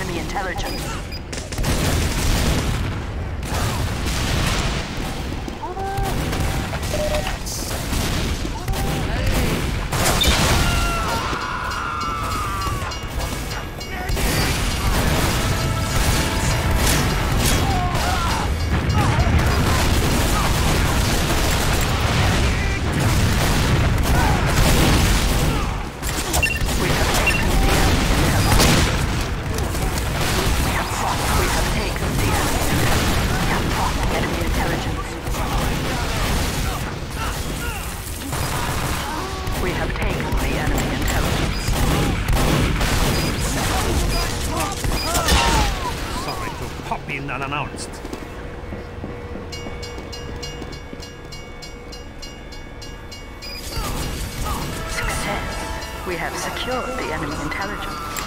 enemy intelligence. announced. Success. We have secured the enemy intelligence.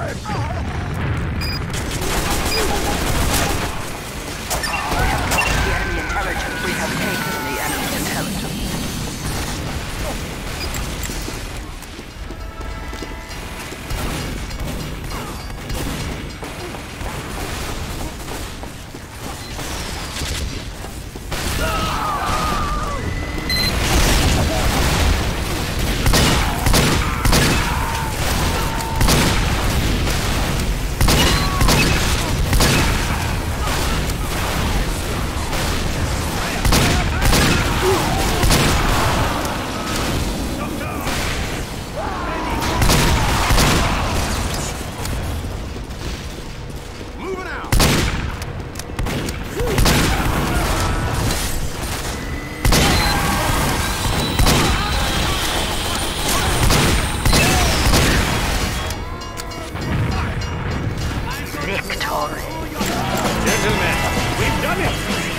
Going! gentlemen, we've done it!